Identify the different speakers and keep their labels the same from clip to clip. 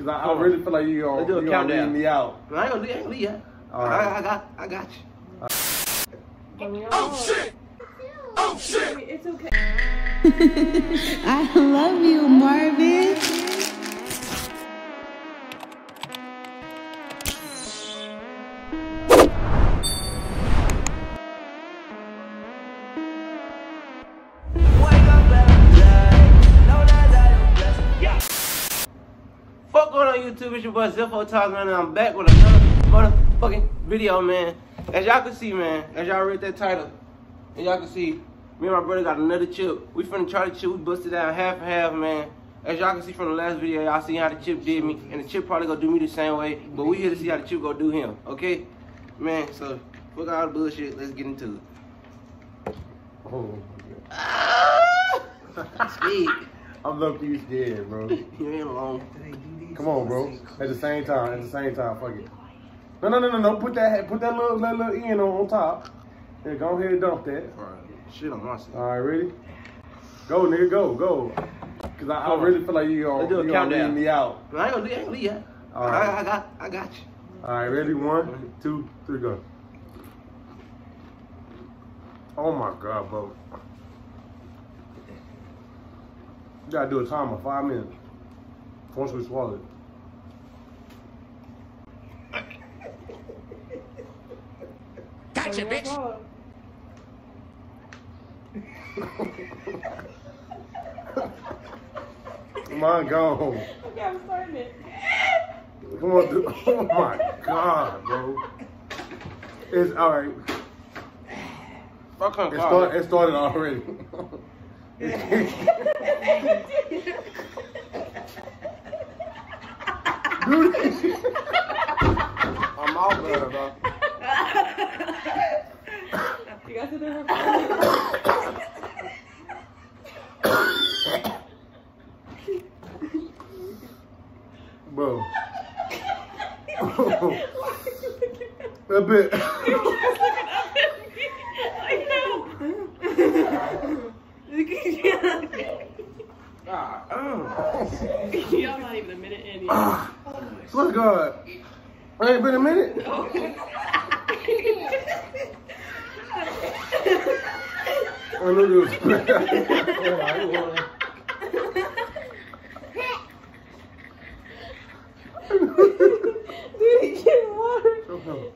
Speaker 1: Cause I, I oh, really feel like you gonna,
Speaker 2: Let's do a
Speaker 1: you gonna leave
Speaker 2: countdown.
Speaker 1: me out.
Speaker 2: I ain't gonna leave, I ain't gonna leave ya.
Speaker 1: All right.
Speaker 2: I, I got, I got you.
Speaker 3: Oh shit! Oh shit! It's okay.
Speaker 4: I love you, Marvin.
Speaker 2: Fuck going on YouTube, it's your boy Zippo Talk, man, and I'm back with another motherfucking video, man. As y'all can see, man, as y'all read that title, and y'all can see, me and my brother got another chip. We finna try the chip, we busted down half and half, man. As y'all can see from the last video, y'all see how the chip did me, and the chip probably gonna do me the same way, but we here to see how the chip gonna do him, okay? Man, so, fuck all the bullshit, let's get into it.
Speaker 1: Oh,
Speaker 2: Speed.
Speaker 1: I'm low key scared, bro.
Speaker 2: You ain't alone.
Speaker 1: Come on, bro. At the same time, at the same time, fuck it. No, no, no, no, no. Put that, put that little, that little end on, on top. Yeah, go ahead and dump that.
Speaker 2: Alright, shit on my side.
Speaker 1: All right, ready? Go, nigga, go, go. Cause I, I really feel like you gonna,
Speaker 2: Let's do a
Speaker 1: you gonna leave me out.
Speaker 2: I ain't gonna leave, I ain't gonna leave ya.
Speaker 1: All right.
Speaker 2: I, I got, I got you.
Speaker 1: All right, ready? One, two, three, go. Oh my god, bro. You gotta do a timer, five minutes. Once we swallow it.
Speaker 3: Gotcha, bitch.
Speaker 1: Mine gone.
Speaker 3: Okay, I'm starting it.
Speaker 1: Come on, dude. Oh my god, bro. It's all right.
Speaker 2: Fuck her
Speaker 1: It, start, it started already. Dude,
Speaker 2: I'm all good, bro.
Speaker 3: You guys did that.
Speaker 1: bro. A bit.
Speaker 3: I
Speaker 2: Ah,
Speaker 3: know. Y'all not even a minute in yet.
Speaker 1: Ah, to God. It ain't been a minute. I knew this was
Speaker 3: Dude, get water.
Speaker 1: Come on, man.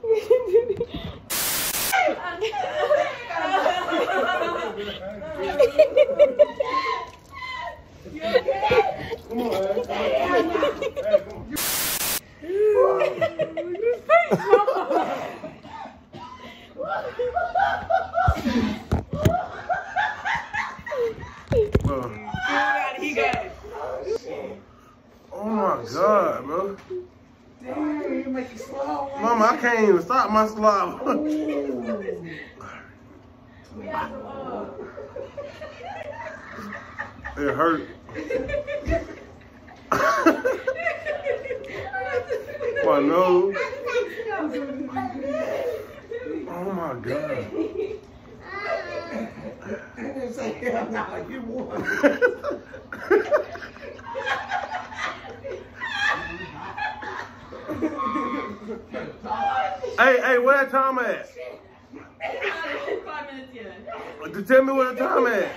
Speaker 1: Hey, come on. Bro.
Speaker 3: He got it.
Speaker 1: Oh my God, bro. Mama, I can't even stop my slob. it hurt. my nose. Oh my God. Hey, hey, where that time at?
Speaker 3: Five minutes yet.
Speaker 1: To tell me where the time at.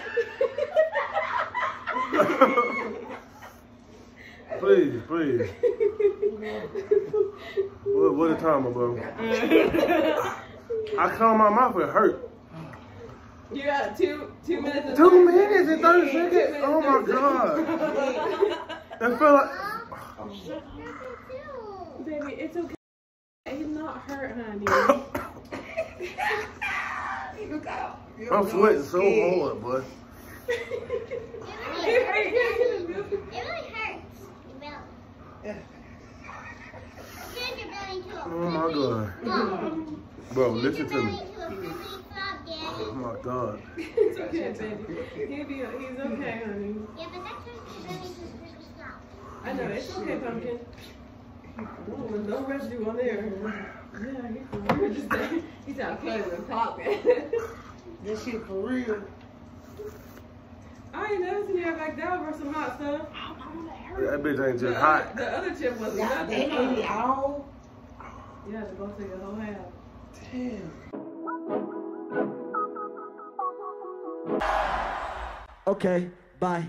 Speaker 1: please, please. What, what the timer, bro? I come my mouth, it hurt.
Speaker 3: You got two two minutes. and
Speaker 1: Two
Speaker 3: 30
Speaker 1: minutes and 30 seconds?
Speaker 3: minutes
Speaker 1: Oh my
Speaker 3: 30
Speaker 1: God. It felt like.
Speaker 3: Baby, it's okay. He's not hurt, honey.
Speaker 1: I'm sweating so hard, boy.
Speaker 3: It really hurt.
Speaker 1: Oh my God. Bro, listen to me. My God.
Speaker 3: It's okay, baby. He'll be, he's okay, honey. I know, it's okay, pumpkin. Ooh, no residue on there. Yeah, he's we were just he's out playing with popping.
Speaker 5: This shit for real.
Speaker 3: I ain't never seen you act like that over some hot stuff.
Speaker 1: That bitch ain't
Speaker 3: The
Speaker 1: just
Speaker 3: other,
Speaker 1: hot.
Speaker 3: the other chip was
Speaker 5: Y'all,
Speaker 3: nothing.
Speaker 5: they ate it all.
Speaker 3: You had to go through your whole half.
Speaker 5: Okay, bye.